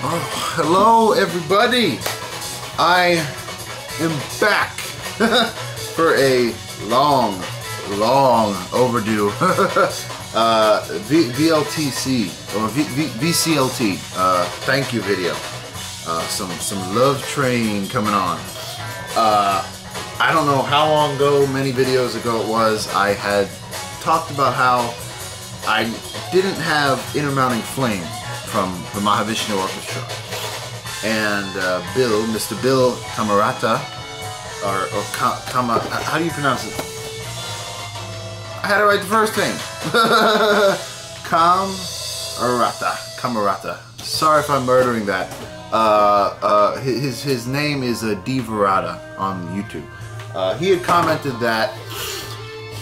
Oh, hello, everybody. I am back for a long, long overdue uh, v- VLTC or v- v- VCLT uh, thank you video. Uh, some some love train coming on. Uh, I don't know how long ago, many videos ago it was. I had talked about how I didn't have Inner Mounting Flame from the Mahavishnu Orchestra. And uh, Bill, Mr. Bill Camarata, or, or Ka- Kama, how do you pronounce it? I had it right the first time. Camarata, Camarata. Sorry if I'm murdering that. Uh, uh, his his name is uh, dverada on YouTube. Uh, he had commented that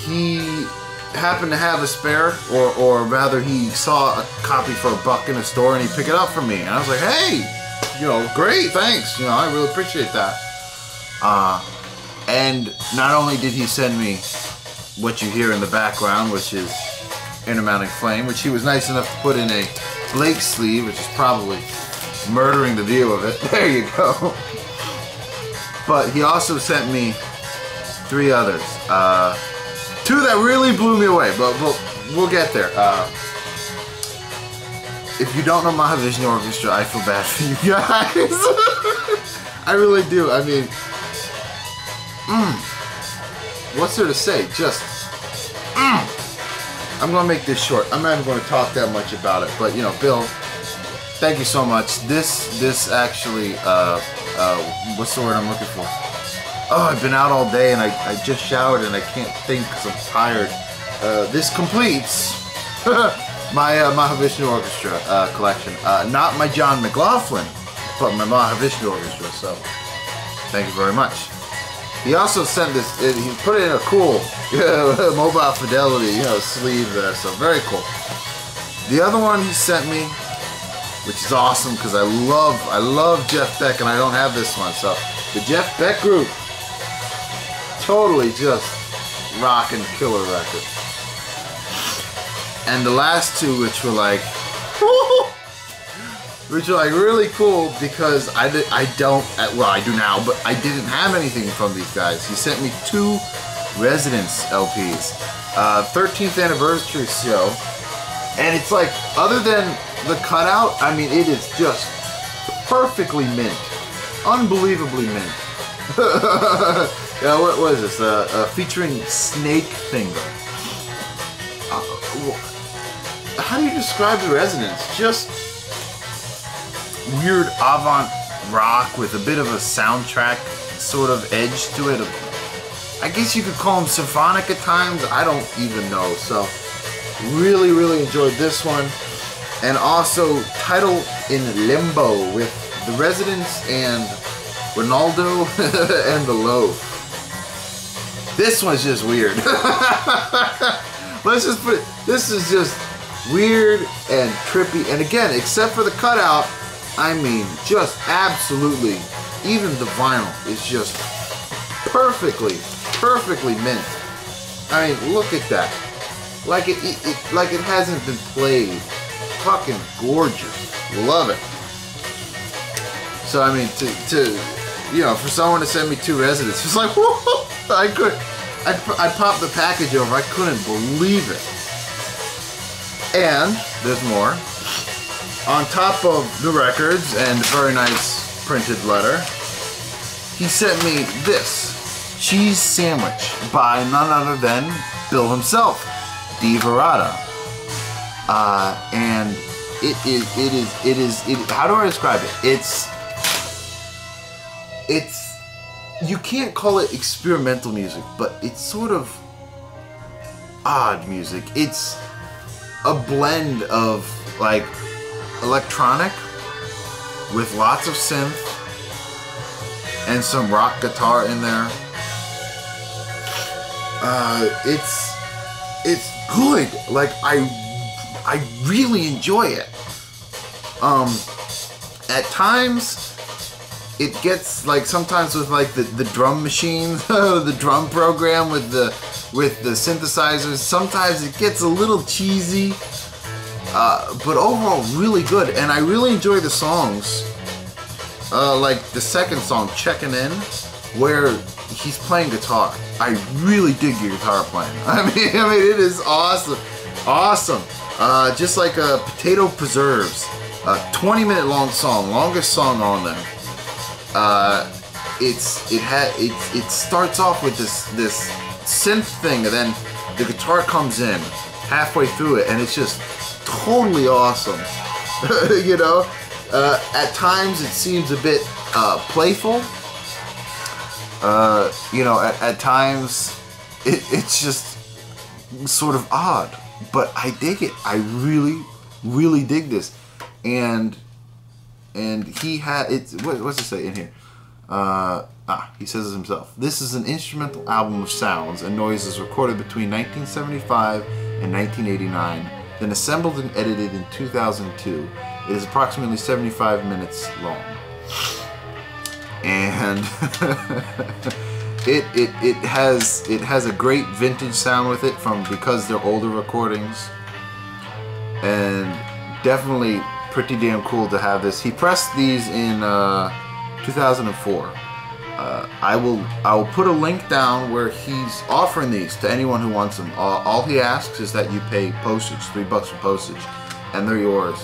he happened to have a spare, or or rather, he saw a copy for a buck in a store and he picked it up for me, and I was like, hey, you know, great, thanks, you know, I really appreciate that. Uh, and not only did he send me what you hear in the background, which is Inner Mounting Flame, which he was nice enough to put in a Blake sleeve, which is probably murdering the view of it. There you go. But he also sent me three others. Uh, two that really blew me away, but, but we'll get there. Uh, if you don't know Mahavishnu Orchestra, I feel bad for you guys. I really do. I mean, mm, what's there to say? Just, mm. I'm gonna make this short. I'm not even gonna talk that much about it. But you know, Bill, thank you so much. This, this actually, uh, uh, what's the word I'm looking for? Oh, I've been out all day and I, I just showered and I can't think because I'm tired. Uh, this completes my uh, Mahavishnu Orchestra uh, collection. Uh, not my John McLaughlin, but my Mahavishnu Orchestra. So, thank you very much. He also sent this. uh, He put it in a cool mobile fidelity, you know, sleeve there. So very cool. The other one he sent me, which is awesome because I love I love Jeff Beck and I don't have this one. So the Jeff Beck group, totally just rockin' killer record. And the last two, which were like, which are like really cool because I did, I don't uh, well I do now, but I didn't have anything from these guys. He sent me two Residents LPs, uh, 13th anniversary show, and it's like other than the cutout, I mean it is just perfectly mint, unbelievably mint. yeah, what was this? Uh, uh, featuring Snakefinger. Uh, how do you describe the Residents? Just weird avant rock with a bit of a soundtrack sort of edge to it. I guess you could call them symphonic at times. I don't even know. So, really, really enjoyed this one. And also, Title in Limbo with The Residents and Renaldo and the Loaf. This one's just weird. Let's just put it, this is just weird and trippy. And again, except for the cutout, I mean, just absolutely, even the vinyl is just perfectly, perfectly mint. I mean, look at that. Like it, it, it like it hasn't been played. Fucking gorgeous. Love it. So I mean, to, to you know, for someone to send me two residents, it's like, whoa, I could, I, I popped the package over, I couldn't believe it. And there's more. On top of the records and very nice printed letter, he sent me this cheese sandwich by none other than Bill himself, D. Verada. Uh, and it is, it is, it is, it, how do I describe it? It's, it's, you can't call it experimental music, but it's sort of odd music. It's a blend of like electronic with lots of synth and some rock guitar in there. Uh, it's it's good. Like I I really enjoy it. Um, at times it gets like sometimes with like the, the drum machine, the drum program with the with the synthesizers. Sometimes it gets a little cheesy. Uh, but overall, really good, and I really enjoy the songs. Uh, like the second song, "Checking In," where he's playing guitar. I really dig your guitar playing. I mean, I mean, it is awesome, awesome. Uh, just like uh, "Potato Preserves," a 20 minute long song, longest song on there. Uh, it's it had it it starts off with this this synth thing, and then the guitar comes in halfway through it, and it's just totally awesome. you know, uh, at times it seems a bit uh, playful. Uh, you know, at, at times it, it's just sort of odd, but I dig it. I really, really dig this, and and he had it's what, what's it say in here? Uh, ah, he says it himself. This is an instrumental album of sounds and noises recorded between 1975 and 1989, then assembled and edited in 2002. It is approximately 75 minutes long. And it, it, it has it has a great vintage sound with it from because they're older recordings. And definitely pretty damn cool to have this. He pressed these in uh, 2004. Uh, I will I will put a link down where he's offering these to anyone who wants them. All he asks is that you pay postage, three bucks for postage, and they're yours.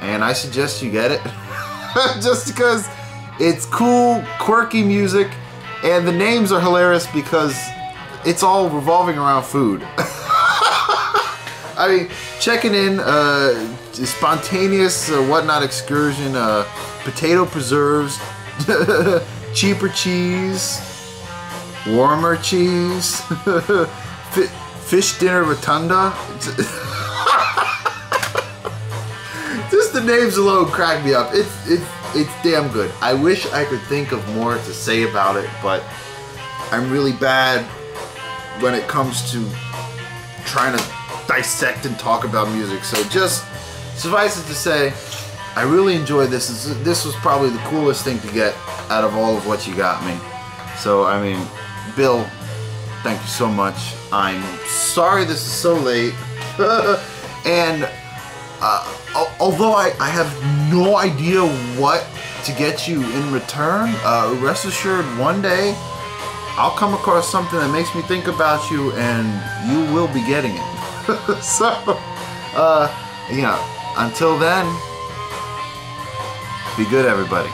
And I suggest you get it, just because it's cool, quirky music, and the names are hilarious because it's all revolving around food. I mean, checking in, uh, spontaneous uh, whatnot excursion, uh, potato preserves, cheaper cheese, warmer cheese, fish dinner rotunda. Just the names alone crack me up. It's it's it's damn good. I wish I could think of more to say about it, but I'm really bad when it comes to trying to dissect and talk about music. So just suffice it to say, I really enjoyed this. This was probably the coolest thing to get out of all of what you got me. So, I mean, Bill, thank you so much. I'm sorry this is so late. and uh, although I, I have no idea what to get you in return, uh, rest assured one day I'll come across something that makes me think about you and you will be getting it. so, uh, you know, until then, be good, everybody.